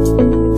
아!